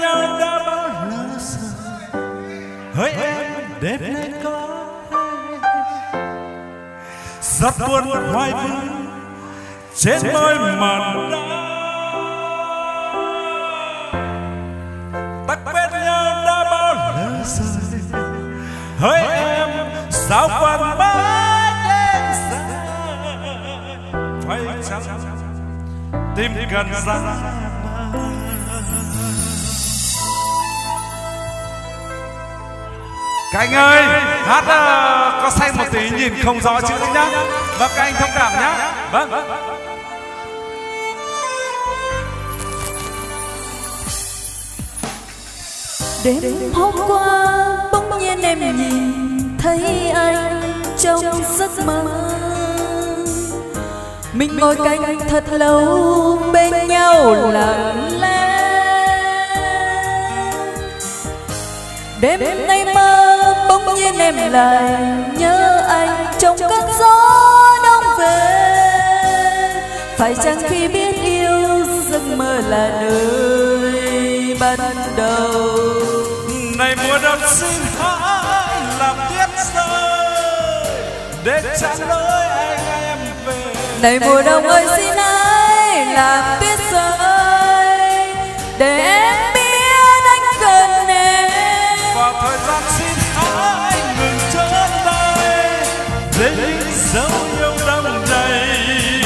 nhau đã bao lâu rồi? Hỡi em đêm nay có rất buồn hoài vương trên môi màn đá tắc bên nhau đã bao lâu rồi? Hỡi em sao vẫn mãi đêm dài phải chăng? Tim gần ra Các anh ơi, hát uh, có say một tí nhìn không rõ chữ nhá. Vâng, các anh thông cảm nhá. Vâng. Đêm hôm qua bỗng nhiên em nhìn thấy anh trong giấc mơ Mình ngồi cạnh thật lâu bên nhau lặng lẽ Đêm nay mơ bỗng nhiên em lại nhớ anh trong cơn gió đông về. Phải chăng khi biết yêu giấc mơ là nơi ban đầu? Này mùa đông xin hãy làm tuyết rơi Để chắn lối anh em về? Này mùa đông ơi xin hãy làm tuyết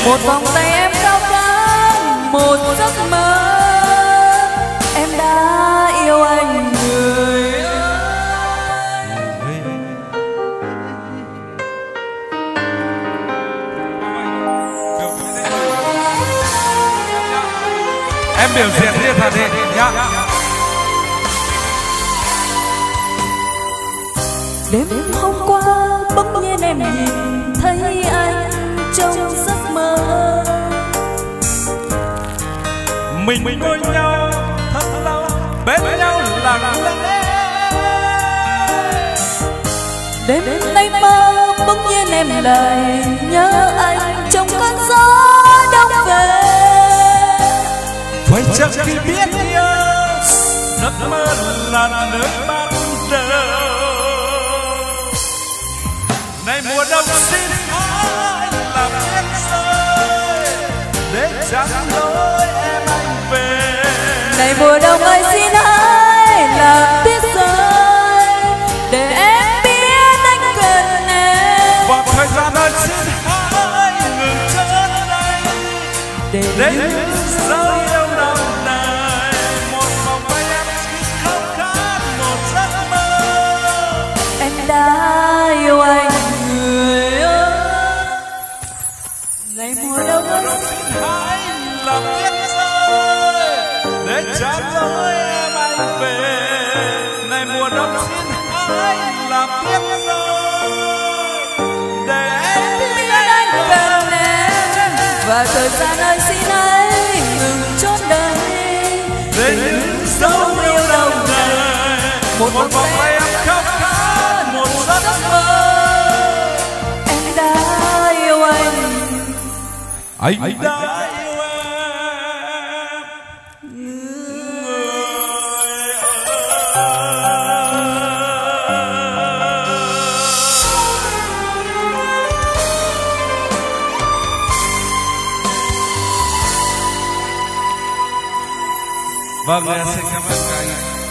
Một vòng tay em cao vắng Một giấc mơ. Em đã yêu anh người ơi. Em biểu diễn đi thật đi nhá. Đêm hôm qua bỗng nhiên em nhìn thấy anh trong giấc mơ. Mình ngồi nhau thật lâu Bên nhau lặng lẽ Đêm nay mơ bỗng nhiên em lại nhớ anh trong cơn gió đông về. Phải chăng khi biết yêu Giấc mơ là nơi ban đầu Này mùa đông xin Chắn lối em anh về. Này mùa đông ơi xin hãy làm tuyết rơi Để em biết anh gần em. Và thời gian ơi xin hãy ngừng chân đây. Để Để những những để trả lối em anh về. Này mùa đông xin hãy làm tuyết rơi để em biết anh gần em Và thời gian ơi xin hãy ngừng chốt đây để những dấu yêu đông đầy một vòng tay em khao khát một giấc mơ. Em đã yêu anh. Anh đã Vâng, xin cảm ơn các anh.